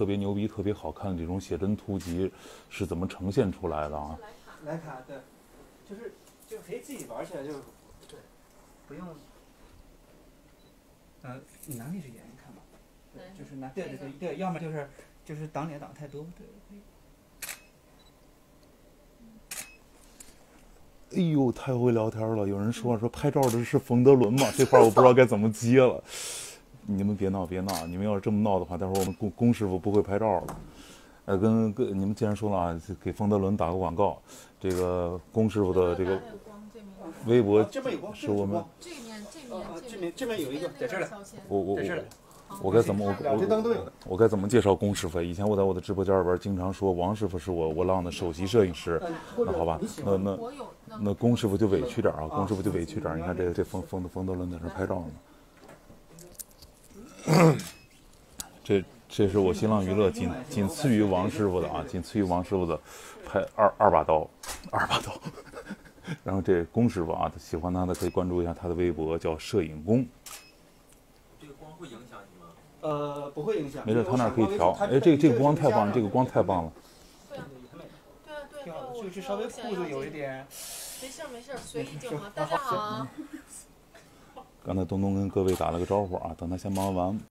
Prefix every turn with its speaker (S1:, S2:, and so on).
S1: 特别牛逼、特别好看的这种写真图集是怎么呈现出来的啊？
S2: 徕卡对，就是就可以自己玩起来就对，不用。呃，你拿历史眼看吧，对，就是拿对对对对，要么就是就是挡脸挡太多，对。
S1: 哎呦，太会聊天了！有人说说拍照的是冯德伦嘛？这块我不知道该怎么接了。你们别闹，别闹！你们要是这么闹的话，待会儿我们龚龚师傅不会拍照了。呃，跟跟你们既然说了啊，给冯德伦打个广告。这个龚师傅的这个微博是我们
S3: 这面这面
S2: 这面这面有一个在这儿
S1: 我我我我该怎么我我我该怎么介绍龚师傅？以前我在我的直播间里边经常说王师傅是我我浪的首席摄影师。那好吧，那那那龚师傅就委屈点啊，龚师傅就委屈点。你看这这冯冯冯德伦在这拍照呢。这这是我新浪娱乐仅仅次于王师傅的啊，仅次于王师傅的拍二二把刀，二把刀。然后这龚师傅啊，喜欢他的可以关注一下他的微博，叫摄影工。
S4: 这个光会影响你吗？
S2: 呃，不会影响。
S1: 没事，他那可以调。哎，这个这个光太棒了，这个光太棒了。
S3: 对啊，对啊，对啊，
S2: 就是稍微裤子有一点。
S3: 没事没事，随意 就好。大家好。
S1: 刚才东东跟各位打了个招呼啊，等他先忙完。